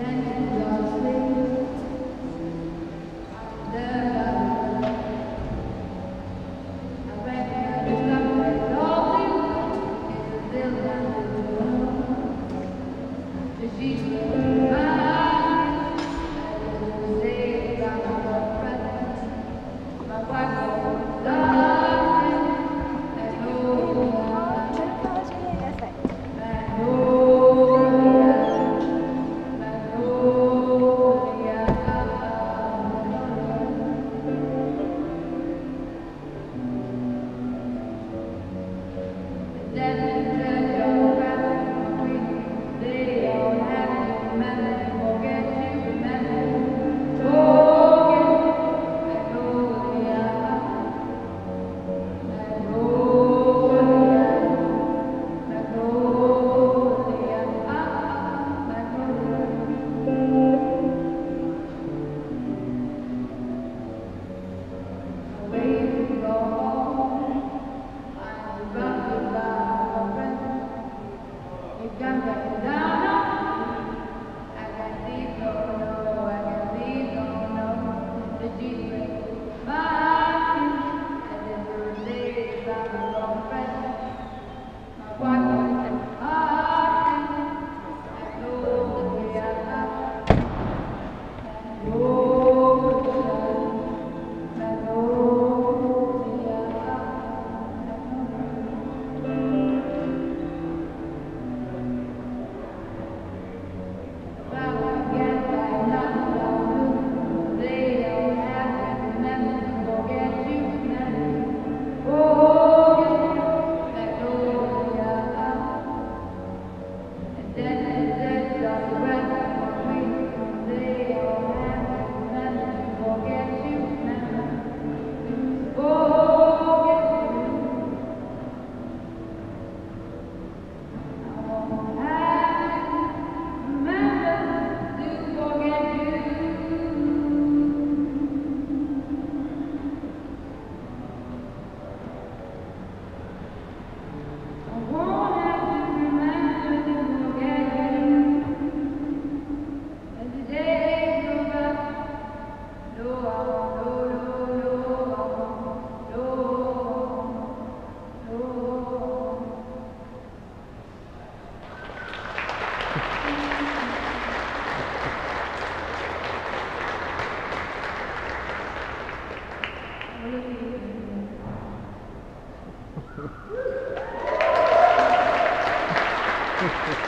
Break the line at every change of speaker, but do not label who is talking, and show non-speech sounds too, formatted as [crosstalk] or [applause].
Amen.
Thank [laughs] [laughs] you.